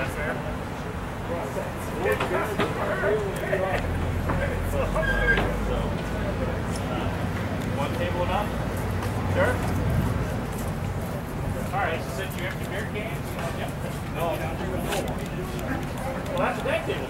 Uh, one table enough? Sure? Alright, since you have the beer cans, yep. No, Well, that's a that table.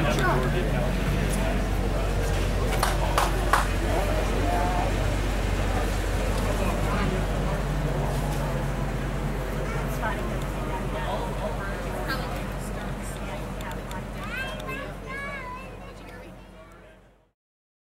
Carolina.